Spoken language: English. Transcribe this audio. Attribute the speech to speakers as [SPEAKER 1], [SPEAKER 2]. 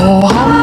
[SPEAKER 1] Oh,